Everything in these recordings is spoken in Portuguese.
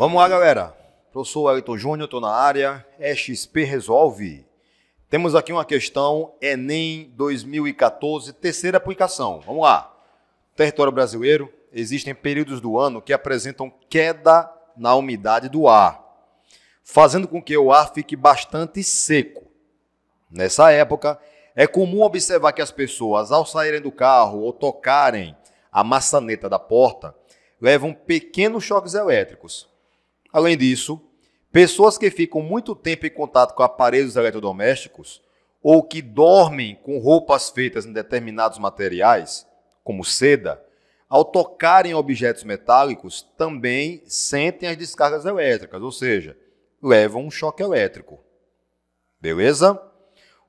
Vamos lá, galera. Professor Wellington Júnior, estou na área. XP Resolve. Temos aqui uma questão Enem 2014, terceira aplicação. Vamos lá. Território brasileiro, existem períodos do ano que apresentam queda na umidade do ar, fazendo com que o ar fique bastante seco. Nessa época, é comum observar que as pessoas, ao saírem do carro ou tocarem a maçaneta da porta, levam pequenos choques elétricos, Além disso, pessoas que ficam muito tempo em contato com aparelhos eletrodomésticos ou que dormem com roupas feitas em determinados materiais, como seda, ao tocarem objetos metálicos, também sentem as descargas elétricas, ou seja, levam um choque elétrico. Beleza?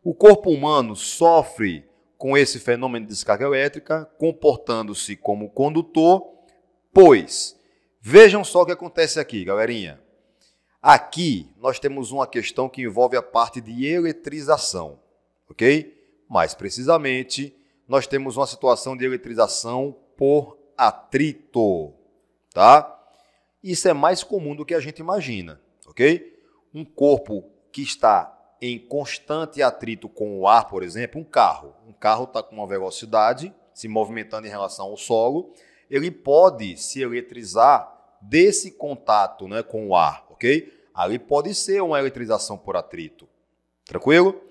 O corpo humano sofre com esse fenômeno de descarga elétrica, comportando-se como condutor, pois Vejam só o que acontece aqui, galerinha. Aqui nós temos uma questão que envolve a parte de eletrização, ok? Mais precisamente, nós temos uma situação de eletrização por atrito, tá? Isso é mais comum do que a gente imagina, ok? Um corpo que está em constante atrito com o ar, por exemplo, um carro. Um carro está com uma velocidade, se movimentando em relação ao solo, ele pode se eletrizar desse contato né, com o ar, ok? Ali pode ser uma eletrização por atrito. Tranquilo?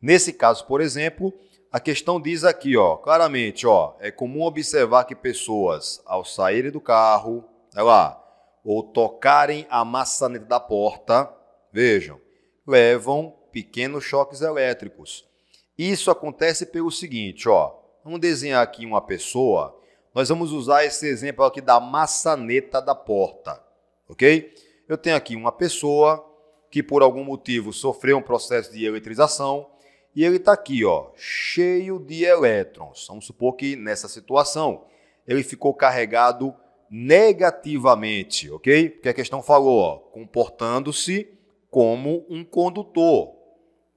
Nesse caso, por exemplo, a questão diz aqui, ó, claramente, ó, é comum observar que pessoas, ao saírem do carro, olha lá, ou tocarem a maçaneta da porta, vejam, levam pequenos choques elétricos. Isso acontece pelo seguinte, ó, vamos desenhar aqui uma pessoa nós vamos usar esse exemplo aqui da maçaneta da porta, ok? Eu tenho aqui uma pessoa que por algum motivo sofreu um processo de eletrização e ele está aqui, ó, cheio de elétrons. Vamos supor que nessa situação ele ficou carregado negativamente, ok? Porque a questão falou, comportando-se como um condutor.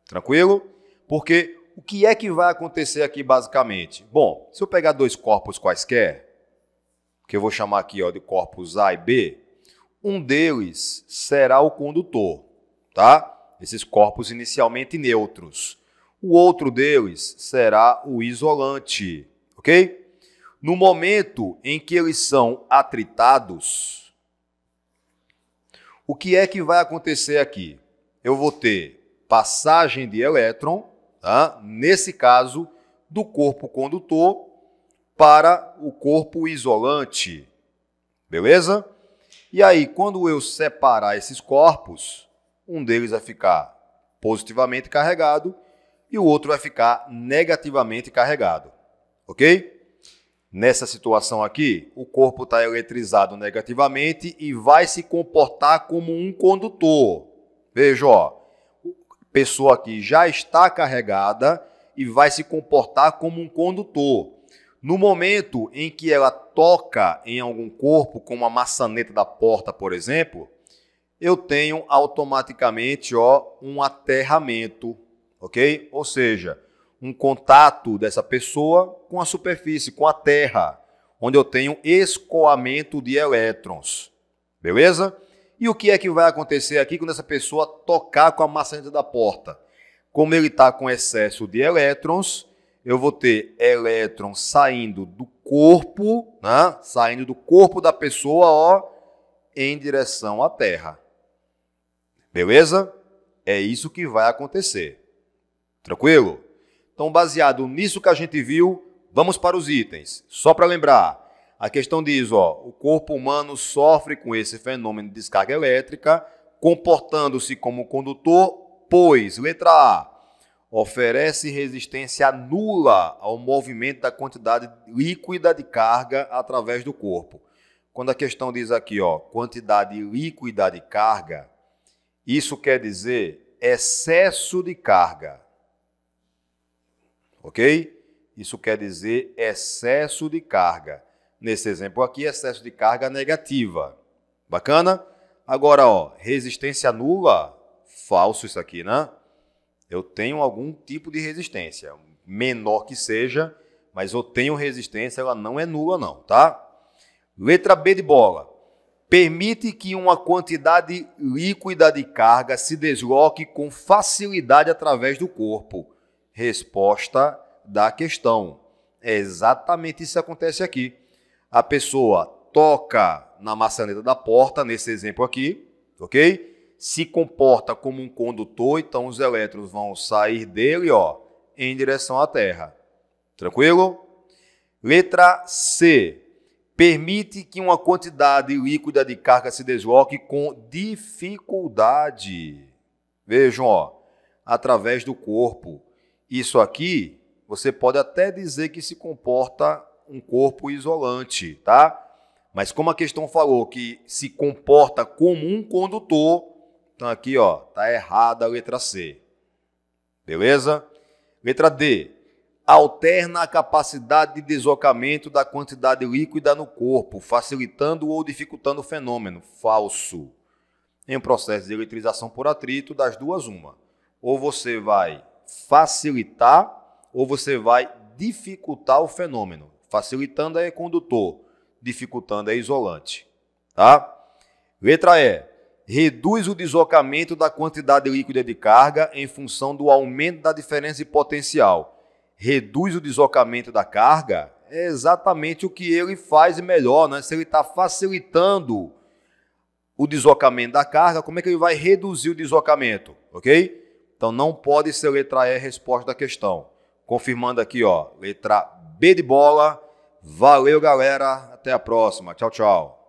Tranquilo? Porque o que é que vai acontecer aqui basicamente? Bom, se eu pegar dois corpos quaisquer, que eu vou chamar aqui ó, de corpos A e B, um deles será o condutor, tá? Esses corpos inicialmente neutros. O outro deles será o isolante, ok? No momento em que eles são atritados, o que é que vai acontecer aqui? Eu vou ter passagem de elétron tá? nesse caso, do corpo condutor para o corpo isolante. Beleza? E aí, quando eu separar esses corpos, um deles vai ficar positivamente carregado e o outro vai ficar negativamente carregado. Ok? Nessa situação aqui, o corpo está eletrizado negativamente e vai se comportar como um condutor. Veja, ó, pessoa aqui já está carregada e vai se comportar como um condutor. No momento em que ela toca em algum corpo, como a maçaneta da porta, por exemplo, eu tenho automaticamente ó, um aterramento, ok? Ou seja, um contato dessa pessoa com a superfície, com a terra, onde eu tenho escoamento de elétrons, beleza? E o que é que vai acontecer aqui quando essa pessoa tocar com a maçaneta da porta? Como ele está com excesso de elétrons, eu vou ter elétrons saindo do corpo, né? saindo do corpo da pessoa ó, em direção à Terra. Beleza? É isso que vai acontecer. Tranquilo? Então, baseado nisso que a gente viu, vamos para os itens. Só para lembrar, a questão diz, ó, o corpo humano sofre com esse fenômeno de descarga elétrica, comportando-se como condutor, pois, letra A, oferece resistência nula ao movimento da quantidade líquida de carga através do corpo. Quando a questão diz aqui, ó, quantidade líquida de carga, isso quer dizer excesso de carga. OK? Isso quer dizer excesso de carga. Nesse exemplo aqui, excesso de carga negativa. Bacana? Agora, ó, resistência nula, falso isso aqui, né? Eu tenho algum tipo de resistência, menor que seja, mas eu tenho resistência, ela não é nula não, tá? Letra B de bola. permite que uma quantidade líquida de carga se desloque com facilidade através do corpo. Resposta da questão. É exatamente isso que acontece aqui. A pessoa toca na maçaneta da porta, nesse exemplo aqui, ok? Se comporta como um condutor, então os elétrons vão sair dele, ó, em direção à Terra. Tranquilo? Letra C. Permite que uma quantidade líquida de carga se desloque com dificuldade. Vejam, ó, através do corpo. Isso aqui, você pode até dizer que se comporta um corpo isolante, tá? Mas como a questão falou que se comporta como um condutor, então aqui, ó, tá errada a letra C. Beleza? Letra D. Alterna a capacidade de deslocamento da quantidade líquida no corpo, facilitando ou dificultando o fenômeno. Falso. Em um processo de eletrização por atrito, das duas, uma. Ou você vai facilitar ou você vai dificultar o fenômeno. Facilitando é condutor, dificultando é isolante. Tá? Letra E. Reduz o deslocamento da quantidade líquida de carga em função do aumento da diferença de potencial. Reduz o deslocamento da carga é exatamente o que ele faz melhor, né? Se ele está facilitando o deslocamento da carga, como é que ele vai reduzir o deslocamento, ok? Então não pode ser letra E a resposta da questão. Confirmando aqui, ó, letra B de bola. Valeu, galera. Até a próxima. Tchau, tchau.